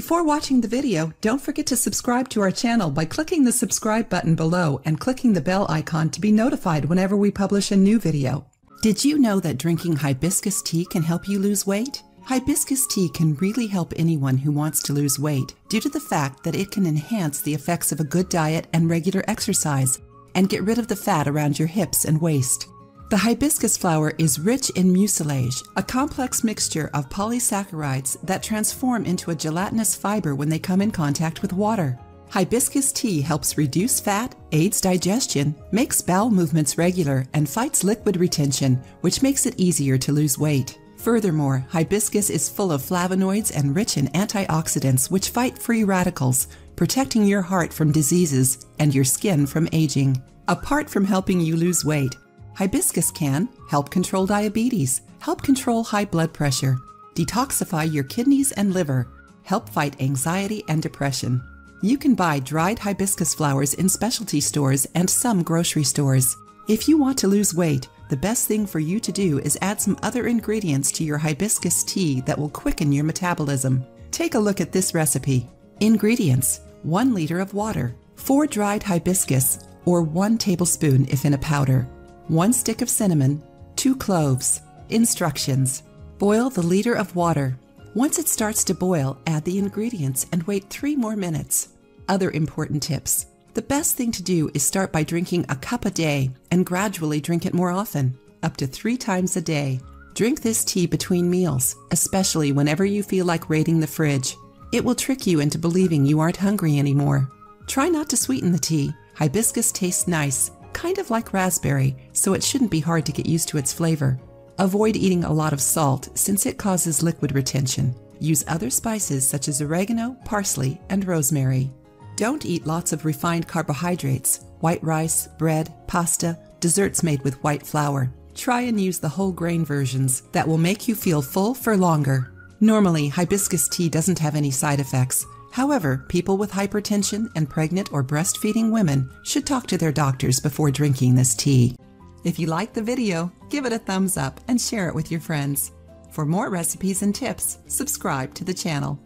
Before watching the video, don't forget to subscribe to our channel by clicking the subscribe button below and clicking the bell icon to be notified whenever we publish a new video. Did you know that drinking hibiscus tea can help you lose weight? Hibiscus tea can really help anyone who wants to lose weight due to the fact that it can enhance the effects of a good diet and regular exercise and get rid of the fat around your hips and waist. The hibiscus flower is rich in mucilage, a complex mixture of polysaccharides that transform into a gelatinous fiber when they come in contact with water. Hibiscus tea helps reduce fat, aids digestion, makes bowel movements regular, and fights liquid retention, which makes it easier to lose weight. Furthermore, hibiscus is full of flavonoids and rich in antioxidants which fight free radicals, protecting your heart from diseases and your skin from aging. Apart from helping you lose weight, Hibiscus can help control diabetes, help control high blood pressure, detoxify your kidneys and liver, help fight anxiety and depression. You can buy dried hibiscus flowers in specialty stores and some grocery stores. If you want to lose weight, the best thing for you to do is add some other ingredients to your hibiscus tea that will quicken your metabolism. Take a look at this recipe. Ingredients 1 liter of water, 4 dried hibiscus, or 1 tablespoon if in a powder, 1 stick of cinnamon, 2 cloves. Instructions Boil the liter of water. Once it starts to boil, add the ingredients and wait 3 more minutes. Other important tips The best thing to do is start by drinking a cup a day and gradually drink it more often, up to 3 times a day. Drink this tea between meals, especially whenever you feel like raiding the fridge. It will trick you into believing you aren't hungry anymore. Try not to sweeten the tea. Hibiscus tastes nice kind of like raspberry, so it shouldn't be hard to get used to its flavor. Avoid eating a lot of salt since it causes liquid retention. Use other spices such as oregano, parsley, and rosemary. Don't eat lots of refined carbohydrates, white rice, bread, pasta, desserts made with white flour. Try and use the whole grain versions that will make you feel full for longer. Normally, hibiscus tea doesn't have any side effects, However, people with hypertension and pregnant or breastfeeding women should talk to their doctors before drinking this tea. If you like the video, give it a thumbs up and share it with your friends. For more recipes and tips, subscribe to the channel.